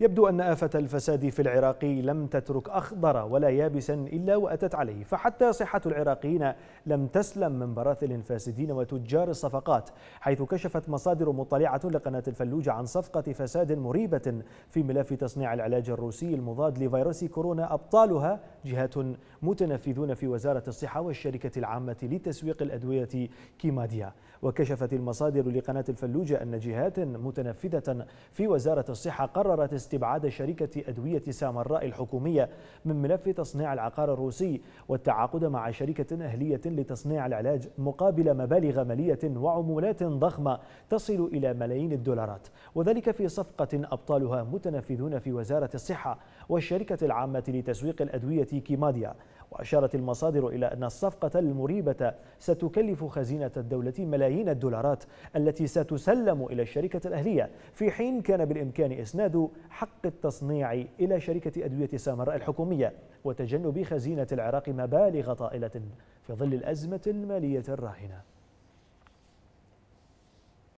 يبدو أن آفة الفساد في العراق لم تترك أخضر ولا يابسا إلا وأتت عليه فحتى صحة العراقيين لم تسلم من براثن الفاسدين وتجار الصفقات حيث كشفت مصادر مطلعة لقناة الفلوج عن صفقة فساد مريبة في ملف تصنيع العلاج الروسي المضاد لفيروس كورونا أبطالها جهات متنفذون في وزارة الصحة والشركة العامة لتسويق الأدوية كيماديا. وكشفت المصادر لقناة الفلوج أن جهات متنفذة في وزارة الصحة قررت استبعاد شركة أدوية سامراء الحكومية من ملف تصنيع العقار الروسي والتعاقد مع شركة أهلية لتصنيع العلاج مقابل مبالغ مالية وعمولات ضخمة تصل إلى ملايين الدولارات. وذلك في صفقة أبطالها متنفذون في وزارة الصحة والشركة العامة لتسويق الأدوية كيماديا وأشارت المصادر إلى أن الصفقة المريبة ستكلف خزينة الدولة ملايين الدولارات التي ستسلم إلى الشركة الأهلية في حين كان بالإمكان إسناد حق التصنيع إلى شركة أدوية سامراء الحكومية وتجنب خزينة العراق مبالغ طائلة في ظل الأزمة المالية الراهنة.